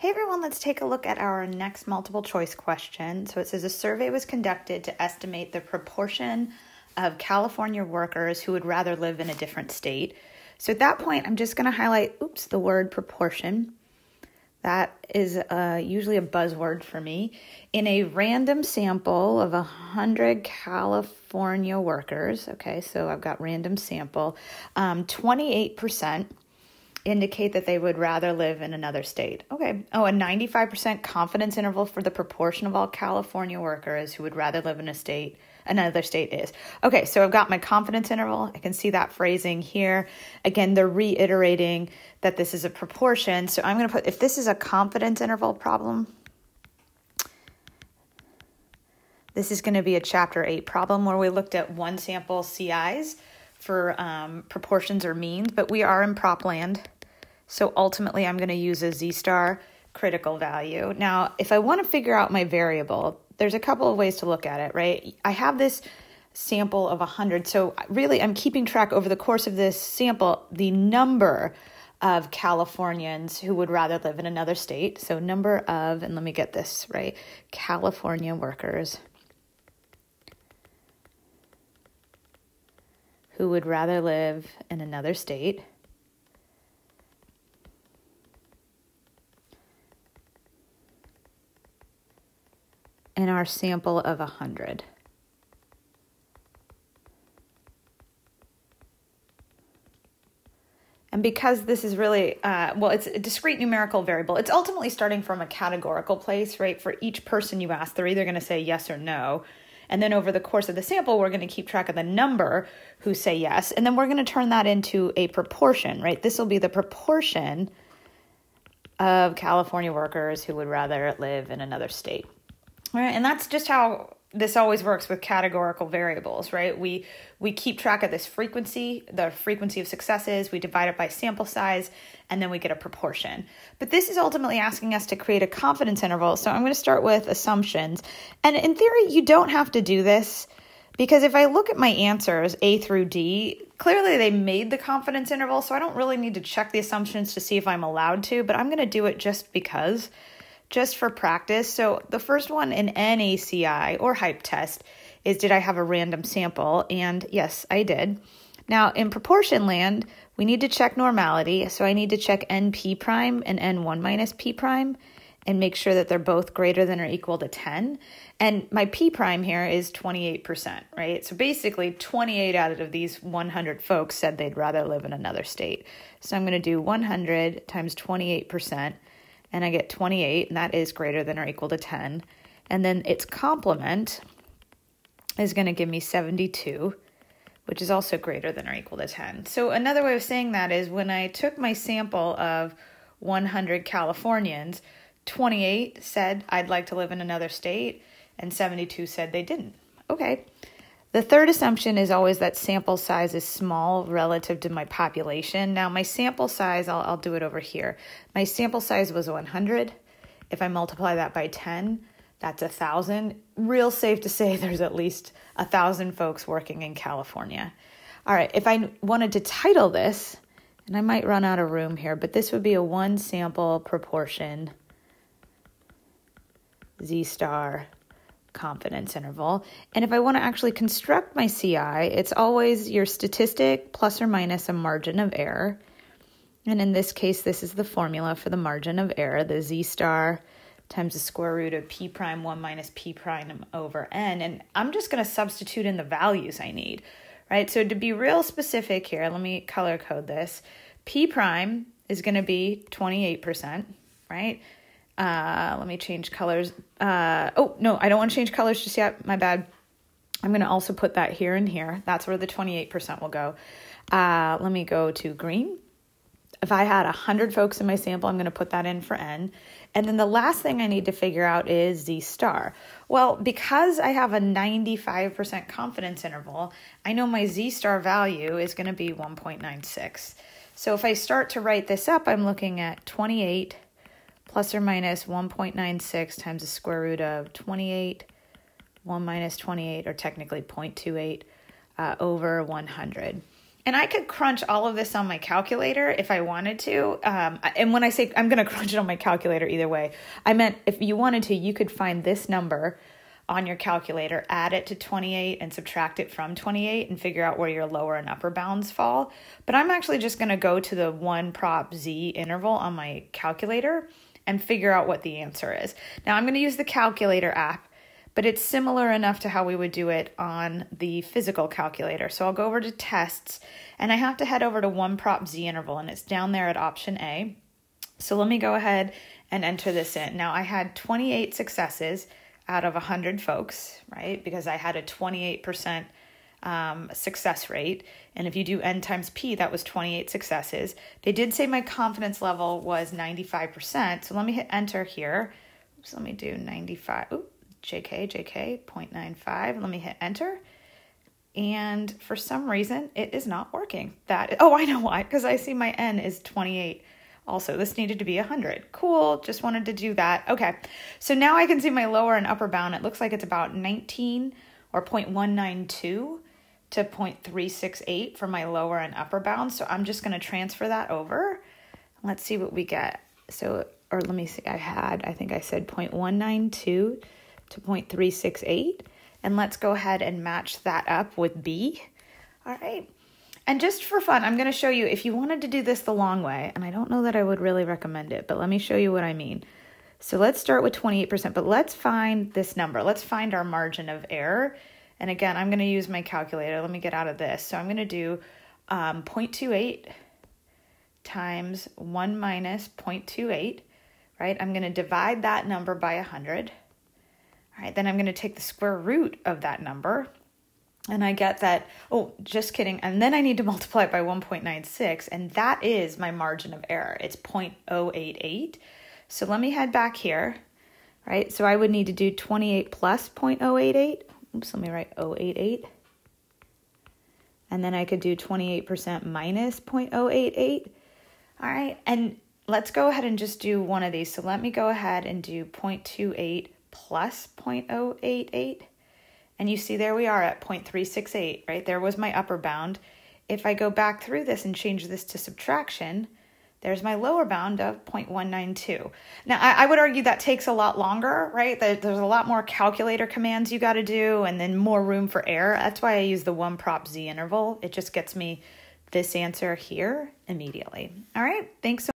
Hey everyone, let's take a look at our next multiple choice question. So it says a survey was conducted to estimate the proportion of California workers who would rather live in a different state. So at that point, I'm just going to highlight, oops, the word proportion. That is uh, usually a buzzword for me. In a random sample of 100 California workers, okay, so I've got random sample, um, 28% indicate that they would rather live in another state. Okay. Oh, a 95% confidence interval for the proportion of all California workers who would rather live in a state another state is. Okay, so I've got my confidence interval. I can see that phrasing here. Again, they're reiterating that this is a proportion. So I'm going to put if this is a confidence interval problem, this is going to be a chapter 8 problem where we looked at one sample CIs for um, proportions or means, but we are in prop land. So ultimately, I'm going to use a z star critical value. Now, if I want to figure out my variable, there's a couple of ways to look at it, right? I have this sample of 100. So really, I'm keeping track over the course of this sample, the number of Californians who would rather live in another state. So, number of, and let me get this right California workers who would rather live in another state. In our sample of 100. And because this is really, uh, well, it's a discrete numerical variable, it's ultimately starting from a categorical place, right? For each person you ask, they're either going to say yes or no. And then over the course of the sample, we're going to keep track of the number who say yes. And then we're going to turn that into a proportion, right? This will be the proportion of California workers who would rather live in another state. All right, and that's just how this always works with categorical variables, right? We we keep track of this frequency, the frequency of successes, we divide it by sample size, and then we get a proportion. But this is ultimately asking us to create a confidence interval. So I'm going to start with assumptions. And in theory, you don't have to do this because if I look at my answers, A through D, clearly they made the confidence interval, so I don't really need to check the assumptions to see if I'm allowed to, but I'm going to do it just because just for practice. So the first one in any CI or hype test is did I have a random sample? And yes, I did. Now in proportion land, we need to check normality. So I need to check NP prime and N1 minus P prime and make sure that they're both greater than or equal to 10. And my P prime here is 28%, right? So basically 28 out of these 100 folks said they'd rather live in another state. So I'm going to do 100 times 28% and I get 28, and that is greater than or equal to 10. And then its complement is going to give me 72, which is also greater than or equal to 10. So another way of saying that is when I took my sample of 100 Californians, 28 said I'd like to live in another state, and 72 said they didn't. Okay. The third assumption is always that sample size is small relative to my population. Now, my sample size, I'll, I'll do it over here. My sample size was 100. If I multiply that by 10, that's a thousand. Real safe to say there's at least a thousand folks working in California. All right, if I wanted to title this, and I might run out of room here, but this would be a one sample proportion Z star confidence interval. And if I want to actually construct my CI, it's always your statistic plus or minus a margin of error. And in this case, this is the formula for the margin of error, the z star times the square root of p prime 1 minus p prime over n. And I'm just going to substitute in the values I need, right? So to be real specific here, let me color code this. p prime is going to be 28%, right? Uh, let me change colors. Uh, oh, no, I don't want to change colors just yet. My bad. I'm going to also put that here and here. That's where the 28% will go. Uh, let me go to green. If I had 100 folks in my sample, I'm going to put that in for N. And then the last thing I need to figure out is Z star. Well, because I have a 95% confidence interval, I know my Z star value is going to be 1.96. So if I start to write this up, I'm looking at 28 plus or minus 1.96 times the square root of 28, 1 minus 28, or technically 0.28 uh, over 100. And I could crunch all of this on my calculator if I wanted to. Um, and when I say I'm going to crunch it on my calculator either way, I meant if you wanted to, you could find this number on your calculator, add it to 28 and subtract it from 28 and figure out where your lower and upper bounds fall. But I'm actually just going to go to the one prop z interval on my calculator and figure out what the answer is. Now I'm going to use the calculator app, but it's similar enough to how we would do it on the physical calculator. So I'll go over to tests and I have to head over to one prop z interval and it's down there at option A. So let me go ahead and enter this in. Now I had 28 successes out of 100 folks, right? Because I had a 28% um, success rate. And if you do N times P, that was 28 successes. They did say my confidence level was 95%. So let me hit enter here. So let me do 95. Ooh, JK, JK, 0.95. Let me hit enter. And for some reason, it is not working. That oh, I know why. Because I see my N is 28 also, this needed to be 100. Cool, just wanted to do that. Okay, so now I can see my lower and upper bound. It looks like it's about 19 or 0.192 to 0.368 for my lower and upper bound. So I'm just going to transfer that over. Let's see what we get. So, or let me see, I had, I think I said 0.192 to 0.368. And let's go ahead and match that up with B. All right. And just for fun, I'm going to show you if you wanted to do this the long way, and I don't know that I would really recommend it, but let me show you what I mean. So let's start with 28%, but let's find this number. Let's find our margin of error. And again, I'm going to use my calculator. Let me get out of this. So I'm going to do um, 0.28 times 1 minus 0.28, right? I'm going to divide that number by 100. All right, then I'm going to take the square root of that number, and I get that, oh, just kidding. And then I need to multiply it by 1.96, and that is my margin of error. It's 0.088. So let me head back here, right? So I would need to do 28 plus 0.088. Oops, let me write 088. And then I could do 28% minus 0.088. All right, and let's go ahead and just do one of these. So let me go ahead and do 0.28 plus 0.088. And you see there we are at 0.368, right? There was my upper bound. If I go back through this and change this to subtraction, there's my lower bound of 0.192. Now, I, I, would argue that takes a lot longer, right? That there's a lot more calculator commands you got to do and then more room for error. That's why I use the one prop z interval. It just gets me this answer here immediately. All right, thanks so